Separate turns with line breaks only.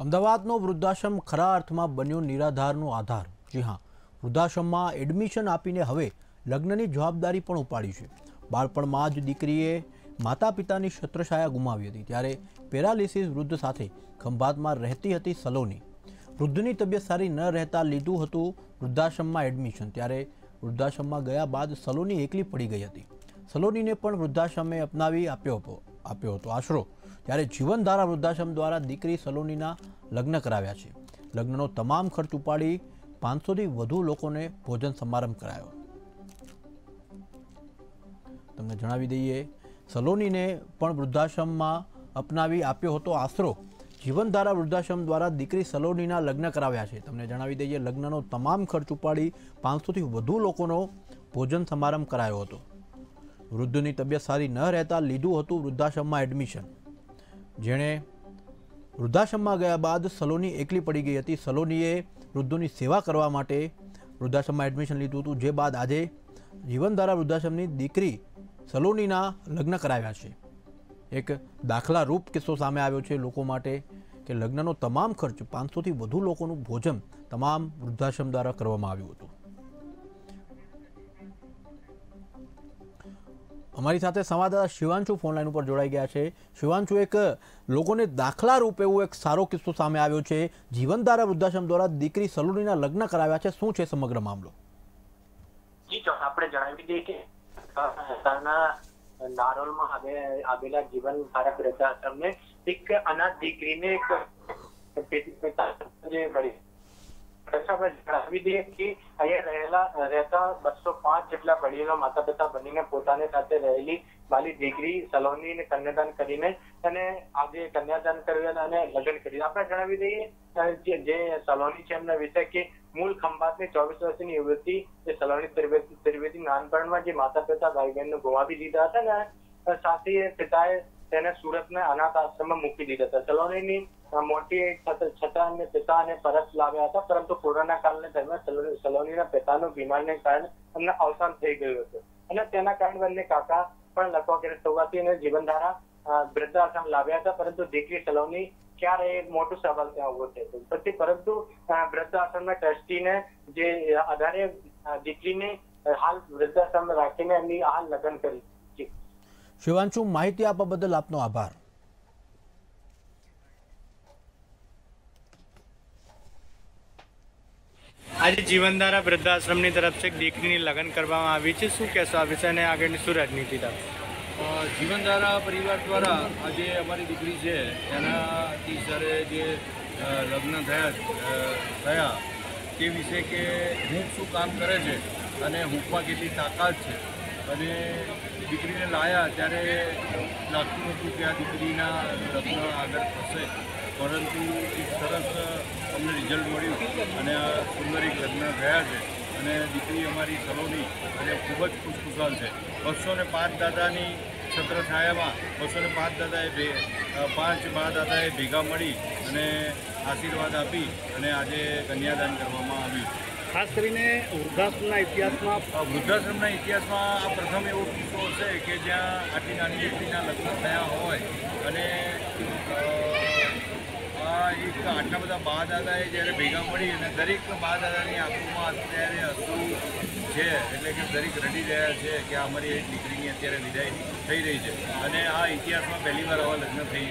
અમદાવાદનો વૃદ્ધાશ્રમ ખરા અર્થમાં બન્યો નિરાધારનો આધાર. જી હા, વૃદ્ધાશ્રમમાં એડમિશન આપીને હવે લગ્નની જવાબદારી પણ ઉપાડી છે. બાળપણમાં જ દીકરીએ માતા પિતાની છત્રછાયા ગુમાવી હતી, ત્યારે પેરાલિસિસ વૃદ્ધ સાથે ખંભાતમાં રહેતી હતી સલોની. વૃદ્ધની તબિયત સારી ન રહેતા લીધું હતું વૃદ્ધાશ્રમમાં એડમિશન, ત્યારે વૃદ્ધાશ્રમમાં ગયા બાદ સલોની એકલી પડી ગઈ હતી. સલોનીને પણ વૃદ્ધાશ્રમે અપનાવી આપ્યો આપ્યો હતો આશરો. ત્યારે જીવનધારા વૃદ્ધાશ્રમ દ્વારા દીકરી સલોનીના લગ્ન કરાવ્યા છે. લગ્નનો તમામ ખર્ચ ઉપાડી પાંચસોથી વધુ લોકોને ભોજન સમારંભ કરાયો. તમને જણાવી દઈએ, સલોનીને પણ વૃદ્ધાશ્રમમાં અપનાવી આપ્યો હતો આશરો. જીવનધારા વૃદ્ધાશ્રમ દ્વારા દીકરી સલોનીના લગ્ન કરાવ્યા છે. તમને જણાવી દઈએ, લગ્નનો તમામ ખર્ચ ઉપાડી પાંચસોથી વધુ લોકોનો ભોજન સમારંભ કરાયો હતો. વૃદ્ધની તબિયત સારી ન રહેતા લીધું હતું વૃદ્ધાશ્રમમાં એડમિશન. જેણે વૃદ્ધાશ્રમમાં ગયા બાદ સલોની એકલી પડી ગઈ હતી. સલોનીએ વૃદ્ધોની સેવા કરવા માટે વૃદ્ધાશ્રમમાં એડમિશન લીધું હતું, જે બાદ આજે જીવનધારા વૃદ્ધાશ્રમની દીકરી સલોનીના લગ્ન કરાવ્યા છે. એક દાખલા રૂપ કિસ્સો સામે આવ્યો છે લોકો માટે કે લગ્નનો તમામ ખર્ચ પાંચસોથી વધુ લોકોનું ભોજન તમામ વૃદ્ધાશ્રમ દ્વારા કરવામાં આવ્યું હતું. અમારી સાથે સંવાદદાતા શિવાંશુ ફોનલાઈન ઉપર જોડાઈ ગયા છે. શિવાંશુ, એક લોકોને દાખલા રૂપે એવો એક સારો કિસ્સો સામે આવ્યો છે. જીવનધારા વૃદ્ધાશ્રમ દ્વારા દીકરી સલોનીના લગ્ન કરાવ્યા છે. શું છે સમગ્ર મામલો?
જી તો આપણે જણાવી દઈએ કે નારોલમાં આવેલા જીવન ભારત વૃદ્ધાશ્રમને એક અનાથ દીકરીને એક જે મળી પ્રથમ જણાવી દઈએ કે અહીંયા રહેલા, રહેતા બસો પાંચ જેટલા વડીલો માતા પિતા બનીને પોતાની સાથે રહેલી વાલી દીકરી સલોનીને કન્યાદાન કરીને અને આજે કન્યાદાન કર્યું અને લગ્ન કર્યું. આપણે જણાવી દઈએ જે સલોની છે એમના વિશે કે મૂળ ખંભાતની ચોવીસ વર્ષની યુવતી, જે સલોની ત્રિવેદી નાનપણમાં જે માતા પિતા ભાઈ બહેનને ગુમાવી દીધા હતા ને સાથે પિતાએ તેને સુરતના અનાથ આશ્રમમાં મૂકી દીધા હતા. સલોનીની મોટી છતાં અને પિતાને પરત લાવ્યા હતા, પરંતુ કોરોના કાળને દરમિયાન સલોનીના પિતાનું બીમારને કારણે એમને અવસાન થઈ ગયું હતું. અને તેના કારણે બંને કાકા પણ લખવાગ્રસ્ત હોવાથી એને જીવનધારા વૃદ્ધાશ્રમ લાવ્યા હતા, પરંતુ દીકરી સલોની ક્યારે એક મોટું સવાલ ત્યાં ઊભો થયો પછી પરંતુ વૃદ્ધાશ્રમના ટ્રસ્ટીને જે આધારે દીકરીને હાલ વૃદ્ધાશ્રમ રાખીને એમની હાલ લગ્ન કરી.
શિવાંશુ માહિતી આપવા બદલ આપનો આભાર.
આજે જીવનધારા વૃદ્ધાશ્રમની તરફથી એક દીકરીની લગ્ન કરવામાં આવી છે. શું કહેશો આ વિષયને આગળની શું રાજનીતિ
તરફ જીવનધારા પરિવાર દ્વારા આજે અમારી દીકરી છે એનાથી સરે જે લગ્ન થયા થયા તે વિશે કે હું શું કામ કરે છે અને હુંકમાં કેટલી તાકાત છે. અને દીકરીને લાયા ત્યારે લાગતું હતું કે આ દીકરીના લગ્ન આગળ થશે. પરંતુ એક સરસ, અમને રિઝલ્ટ મળ્યું અને આ સુંદર એક લગ્ન થયા છે. અને દીકરી અમારી સલોની અને ખૂબ જ ખુશખુશાલ છે. બસો ને પાંચ દાદાની છત્રછાયામાં બસો ને પાંચ દાદાએ પાંચ મા દાદાએ ભેગા મળી અને આશીર્વાદ આપી અને આજે કન્યાદાન કરવામાં આવ્યું.
ખાસ કરીને વૃદ્ધાશ્રમના ઇતિહાસમાં
વૃદ્ધાશ્રમના ઇતિહાસમાં આ પ્રથમ એવો કિસ્સો છે કે જ્યાં આટલી નાની દીકરીના લગ્ન થયા હોય અને આ એક આટલા બધા બા દાદાએ જ્યારે ભેગા મળી અને દરેક બા દાદાની આંખોમાં અત્યારે હસવું છે, એટલે કે દરેક રડી રહ્યા છે કે અમારી એક દીકરીની અત્યારે વિદાય થઈ રહી છે. અને આ ઇતિહાસમાં પહેલીવાર આવા લગ્ન થઈ